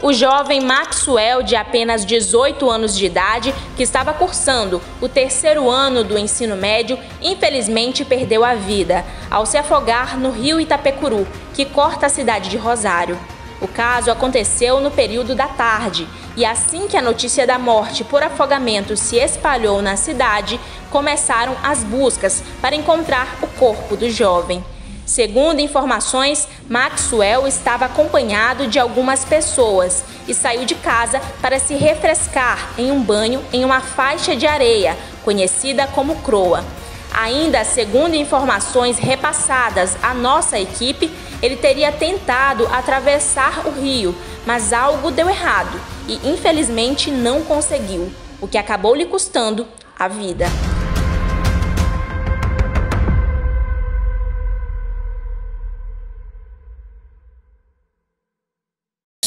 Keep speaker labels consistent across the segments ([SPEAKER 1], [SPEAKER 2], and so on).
[SPEAKER 1] O jovem Maxwell, de apenas 18 anos de idade, que estava cursando o terceiro ano do ensino médio, infelizmente perdeu a vida ao se afogar no rio Itapecuru, que corta a cidade de Rosário. O caso aconteceu no período da tarde e assim que a notícia da morte por afogamento se espalhou na cidade, começaram as buscas para encontrar o corpo do jovem. Segundo informações, Maxwell estava acompanhado de algumas pessoas e saiu de casa para se refrescar em um banho em uma faixa de areia, conhecida como croa. Ainda segundo informações repassadas à nossa equipe, ele teria tentado atravessar o rio, mas algo deu errado e infelizmente não conseguiu, o que acabou lhe custando a vida.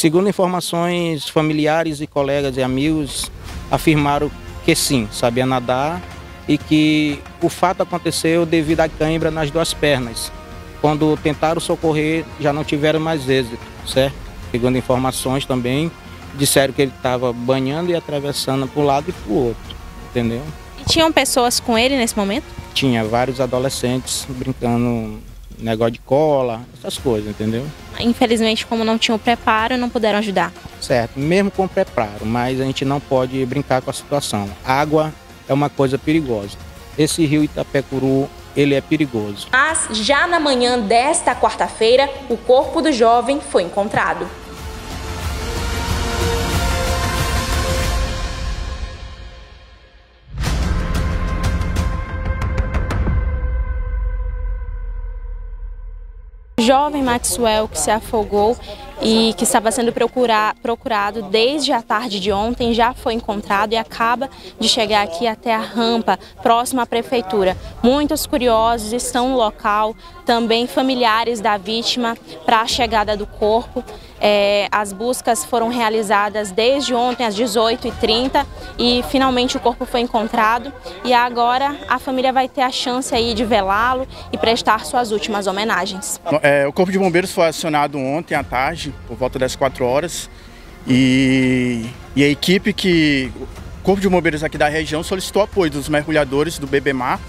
[SPEAKER 2] Segundo informações familiares e colegas e amigos, afirmaram que sim, sabia nadar e que o fato aconteceu devido à cãibra nas duas pernas. Quando tentaram socorrer, já não tiveram mais êxito, certo? Segundo informações também, disseram que ele estava banhando e atravessando para um lado e para o outro, entendeu?
[SPEAKER 1] E tinham pessoas com ele nesse momento?
[SPEAKER 2] Tinha vários adolescentes brincando negócio de cola, essas coisas, entendeu?
[SPEAKER 1] Infelizmente, como não tinham preparo, não puderam ajudar.
[SPEAKER 2] Certo, mesmo com preparo, mas a gente não pode brincar com a situação. Água é uma coisa perigosa. Esse rio Itapecuru, ele é perigoso.
[SPEAKER 1] Mas já na manhã desta quarta-feira, o corpo do jovem foi encontrado. Jovem Maxwell que se afogou e que estava sendo procurado desde a tarde de ontem, já foi encontrado e acaba de chegar aqui até a rampa próxima à prefeitura. Muitos curiosos estão no local, também familiares da vítima para a chegada do corpo. É, as buscas foram realizadas desde ontem às 18h30 e finalmente o corpo foi encontrado e agora a família vai ter a chance aí de velá-lo e prestar suas últimas homenagens.
[SPEAKER 3] É, o Corpo de Bombeiros foi acionado ontem à tarde, por volta das 4 horas, e, e a equipe que... O Corpo de Bombeiros aqui da região solicitou apoio dos mergulhadores do BBMAR,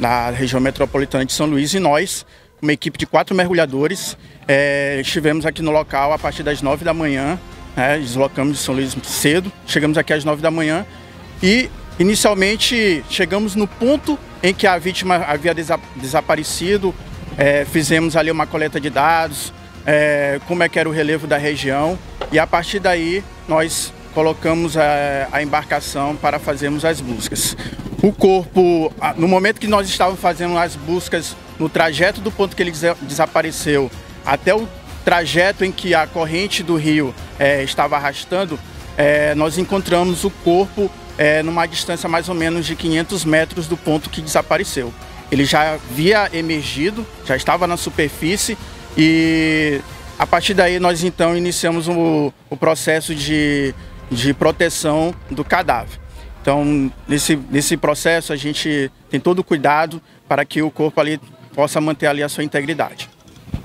[SPEAKER 3] da região metropolitana de São Luís, e nós, uma equipe de quatro mergulhadores, é, estivemos aqui no local a partir das 9 da manhã, né, deslocamos de São Luís cedo, chegamos aqui às 9 da manhã. E inicialmente chegamos no ponto em que a vítima havia desa desaparecido, é, fizemos ali uma coleta de dados, é, como é que era o relevo da região e a partir daí nós colocamos a, a embarcação para fazermos as buscas. O corpo, no momento que nós estávamos fazendo as buscas no trajeto do ponto que ele desapareceu até o trajeto em que a corrente do rio é, estava arrastando, é, nós encontramos o corpo é, numa distância mais ou menos de 500 metros do ponto que desapareceu. Ele já havia emergido, já estava na superfície e a partir daí nós então iniciamos o, o processo de, de proteção do cadáver. Então, nesse, nesse processo, a gente tem todo o cuidado para que o corpo ali possa manter ali a sua integridade.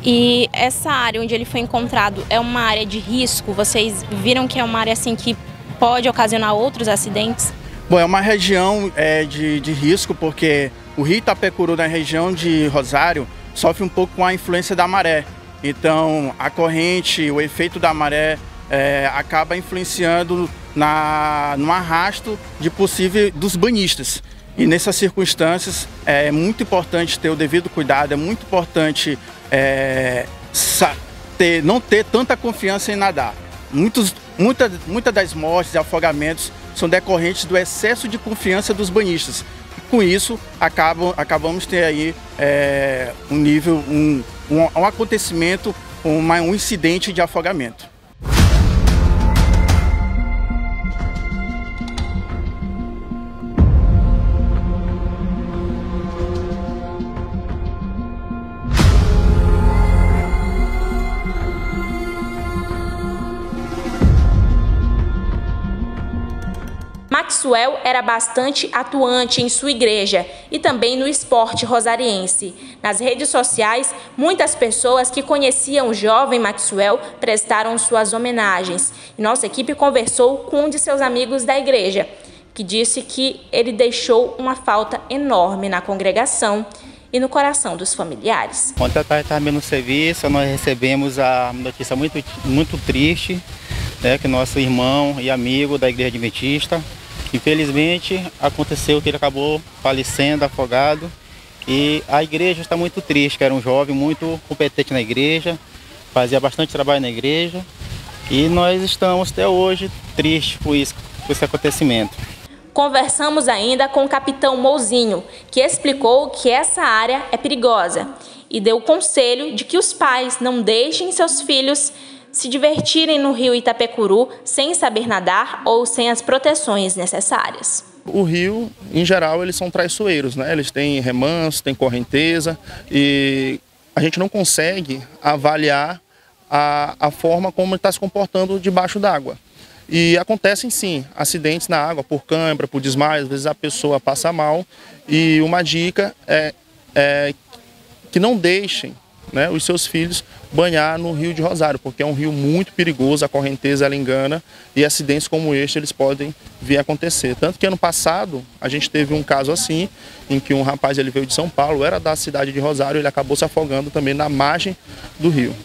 [SPEAKER 1] E essa área onde ele foi encontrado é uma área de risco? Vocês viram que é uma área assim que pode ocasionar outros acidentes?
[SPEAKER 3] Bom, é uma região é, de, de risco porque o rio Itapecuru na região de Rosário sofre um pouco com a influência da maré. Então a corrente, o efeito da maré é, acaba influenciando na, no arrasto de possível dos banhistas. E nessas circunstâncias é muito importante ter o devido cuidado, é muito importante é, ter, não ter tanta confiança em nadar. Muitos, muita, muita das mortes e afogamentos são decorrentes do excesso de confiança dos banhistas. Com isso, acabam, acabamos ter aí é, um nível, um, um, um acontecimento, uma, um incidente de afogamento.
[SPEAKER 1] Maxwell era bastante atuante em sua igreja e também no esporte rosariense. Nas redes sociais, muitas pessoas que conheciam o jovem Maxwell prestaram suas homenagens. E nossa equipe conversou com um de seus amigos da igreja, que disse que ele deixou uma falta enorme na congregação e no coração dos familiares.
[SPEAKER 4] Ontem à tarde estava no serviço, nós recebemos a notícia muito, muito triste, né, que nosso irmão e amigo da Igreja Adventista, infelizmente aconteceu que ele acabou falecendo, afogado, e a igreja está muito triste, que era um jovem muito competente na igreja, fazia bastante trabalho na igreja, e nós estamos até hoje tristes por, isso, por esse acontecimento.
[SPEAKER 1] Conversamos ainda com o capitão Mouzinho, que explicou que essa área é perigosa e deu o conselho de que os pais não deixem seus filhos se divertirem no rio Itapecuru sem saber nadar ou sem as proteções necessárias.
[SPEAKER 5] O rio, em geral, eles são traiçoeiros, né? Eles têm remanso, têm correnteza e a gente não consegue avaliar a, a forma como ele está se comportando debaixo d'água. E acontecem sim acidentes na água por câimbra, por desmaio, às vezes a pessoa passa mal. E uma dica é, é que não deixem né, os seus filhos banhar no Rio de Rosário, porque é um rio muito perigoso, a correnteza ela engana e acidentes como este eles podem vir a acontecer. Tanto que ano passado a gente teve um caso assim, em que um rapaz ele veio de São Paulo, era da cidade de Rosário, ele acabou se afogando também na margem do rio.